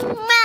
Well,